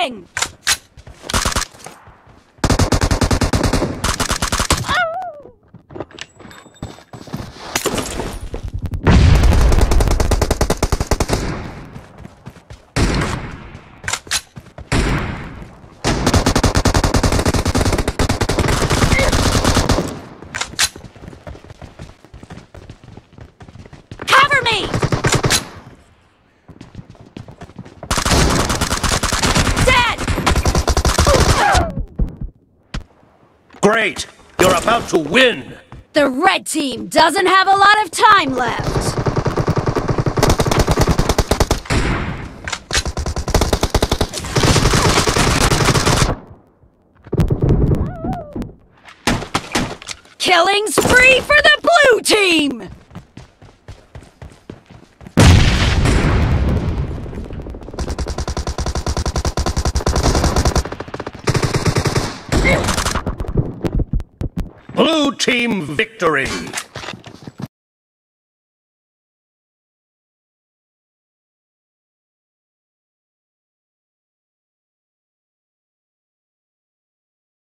Reloading! Cover me! Great! You're about to win! The red team doesn't have a lot of time left. Killing spree for the blue team! Team victory!